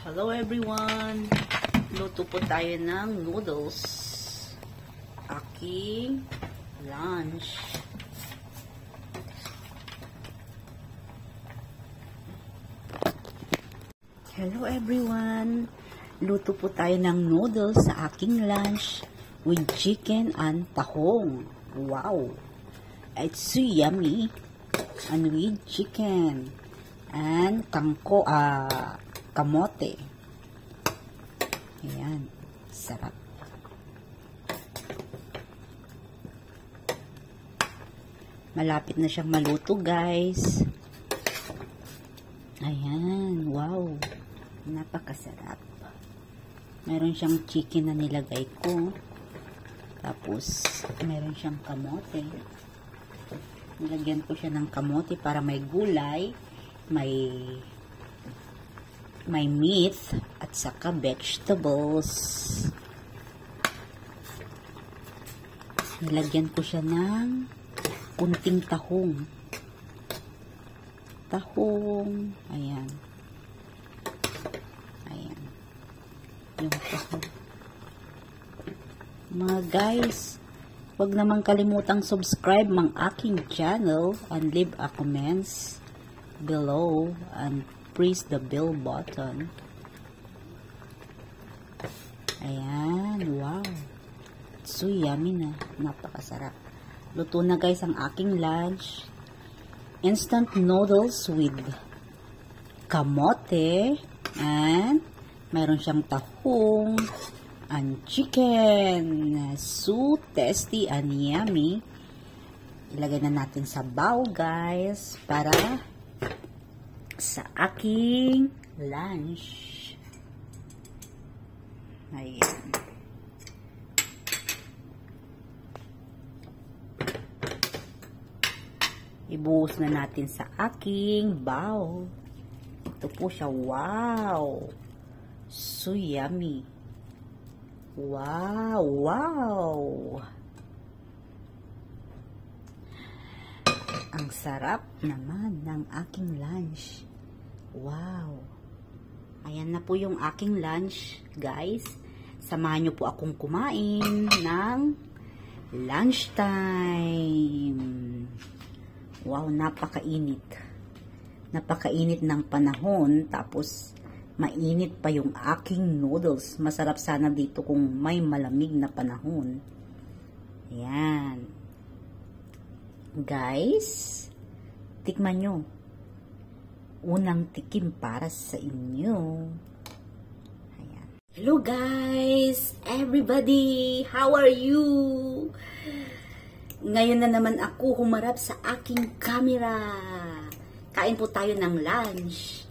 Hello everyone! Luto po tayo ng noodles. Aking lunch. Hello everyone! Luto po tayo ng noodles sa aking lunch with chicken and tahong. Wow! It's so yummy! And with chicken and kangko, ah, kamote. Ayan. Sarap. Malapit na siyang maluto, guys. Ayan. Wow. Napakasarap. Meron siyang chicken na nilagay ko. Tapos, meron siyang kamote. Nilagyan ko siya ng kamote para may gulay, may may meat at saka vegetables. Nilagyan ko siya ng kunting tahong. Tahong. Ayan. Ayan. Yung tahong. Mga guys, huwag naman kalimutang subscribe mang aking channel and leave a comments below and press the bell button. Ayan, wow. So yummy na. Napakasarap. Luto na guys ang aking lunch. Instant noodles with kamote and mayroon siyang tahong and chicken. So tasty and yummy. Ilagay na natin sa bowl guys para sa aking lunch. Ayan. Ibuhos na natin sa aking bowl. Ito po siya. Wow! So yummy. Wow! Wow! Ang sarap naman ng aking lunch. Wow! Ayan na po yung aking lunch, guys. Samahan nyo po akong kumain ng lunchtime. Wow, napakainit. Napakainit ng panahon. Tapos, mainit pa yung aking noodles. Masarap sana dito kung may malamig na panahon. Ayan. Guys, tikman nyo unang tikim para sa inyo. Ayan. Hello guys! Everybody! How are you? Ngayon na naman ako humarap sa aking camera. Kain po tayo ng lunch.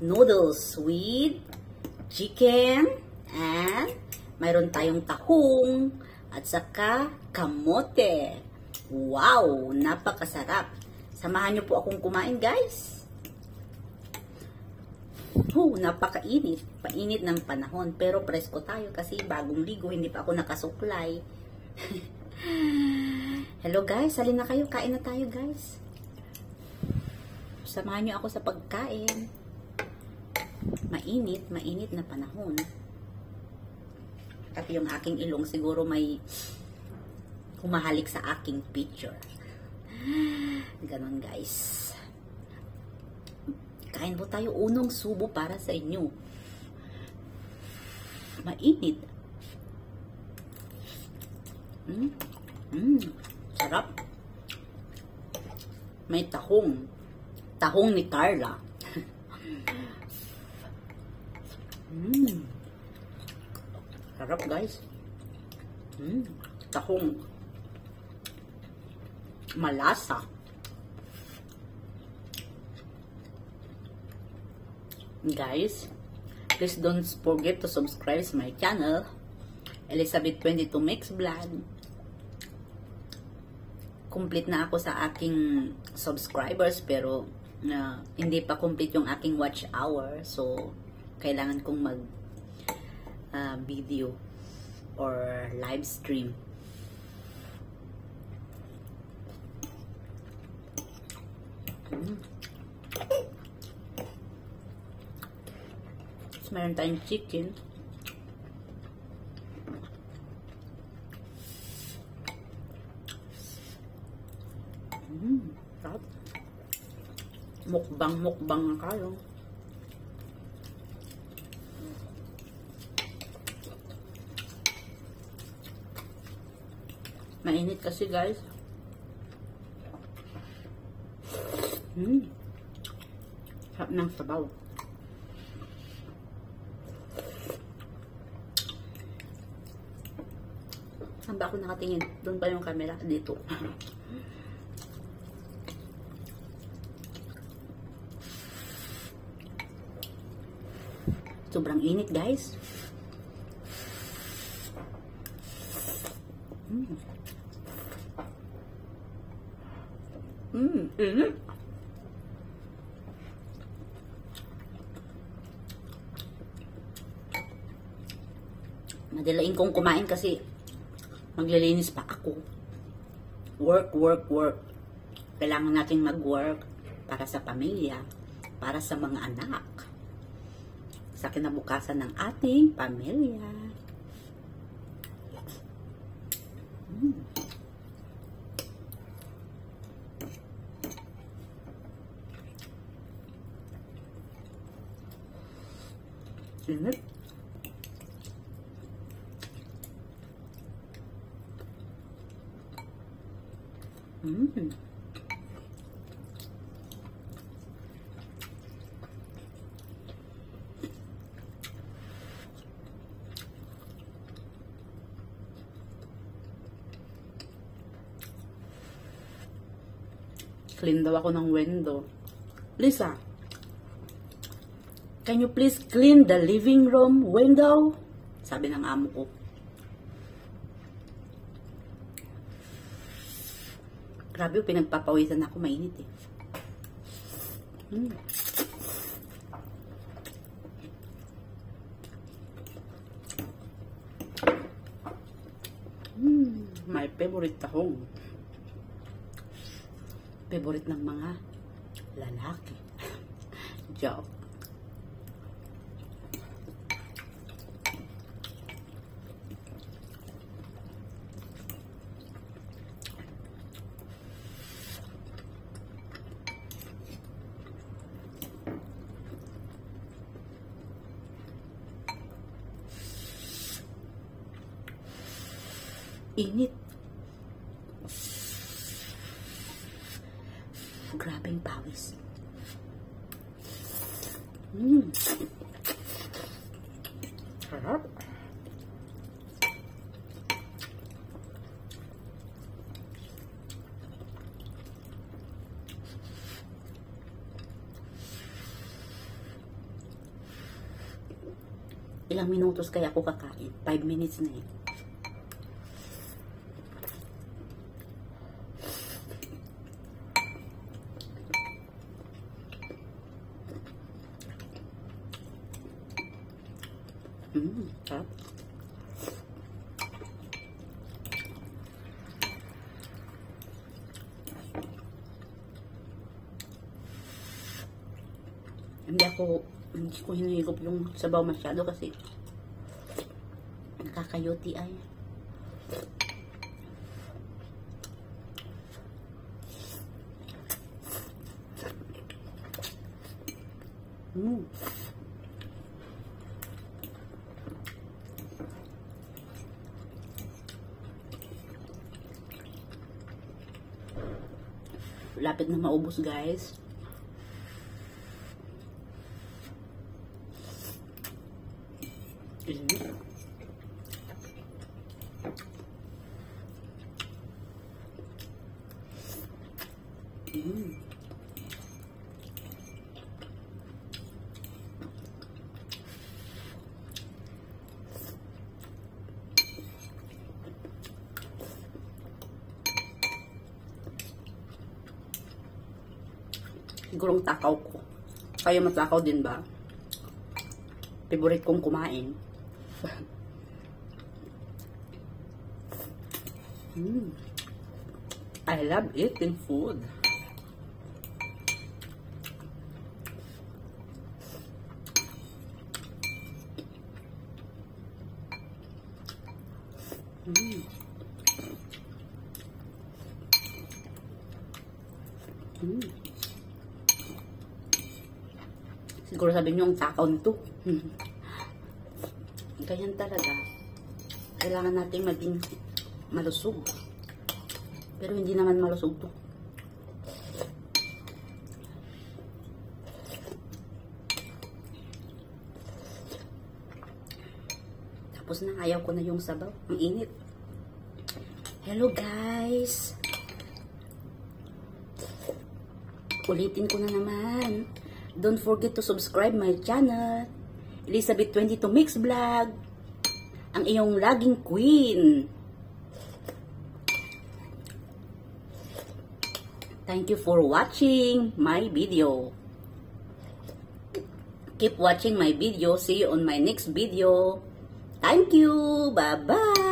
Noodles with chicken and mayroon tayong tahong at saka kamote. Wow! Napakasarap. Samahan niyo po akong kumain guys. Oh, napakainit. Painit ng panahon. Pero presko tayo kasi bagong ligo. Hindi pa ako nakasuklay. Hello guys. Salin na kayo. Kain na tayo guys. Samahan niyo ako sa pagkain. Mainit. Mainit na panahon. At yung aking ilong siguro may humahalik sa aking picture. Ganon guys. Kain po tayo unong subo para sa inyo. Mainit. Mm. Mm. Sarap. May tahong. Tahong ni Carla. mm. Sarap guys. Mm. Tahong. Malasa. Guys please don't forget to subscribe to my channel Elizabeth 22 Mix Vlog complete na ako sa aking subscribers pero na uh, hindi pa complete yung aking watch hour so kailangan kong mag uh, video or live stream mm. Tapos meron tayong chicken. Mmm, sarap. Mukbang, mukbang na kayo. Mainit kasi guys. Mmm. Sarap ng sabaw. Saan ba ako nakatingin? Doon pa yung camera. Dito. Sobrang init guys. Mm. Mm, init. Madalain kong kumain kasi maglilinis pa ako. Work, work, work. Kailangan nating mag-work para sa pamilya, para sa mga anak, sa kinabukasan ng ating pamilya. Mm. Init. Mm. Clean daw ako ng window. Lisa, can you please clean the living room window? Sabi ng amo ko. Grabe, pinagpapawisan ako, mainit eh. Mm. Mm, my favorite tahong. Favorite ng mga lalaki. Joke. Init. Grabing pawis. Mm. Sarap. Ilang minutos kaya ako kakain? 5 minutes na eh. Mm, sarap. Hindi ako, hindi ko hinihigop yung sabaw masyado kasi nakakayoti ay. Mm. Lapit na maubos guys. Mm. sigurong takaw ko. Kayo matakaw din ba? Favorite kong kumain. mm. I love eating food. Mm. Mm. Siguro sabi niyo ang takaw nito. Mm. Ganyan talaga. Kailangan natin maging malusog. Pero hindi naman malusog to. Tapos na, ayaw ko na yung sabaw. Ang init. Hello guys! Ulitin ko na naman. Don't forget to subscribe my channel. Elizabeth 22 Mix Vlog. Ang iyong laging queen. Thank you for watching my video. Keep watching my video. See you on my next video. Thank you. Bye-bye.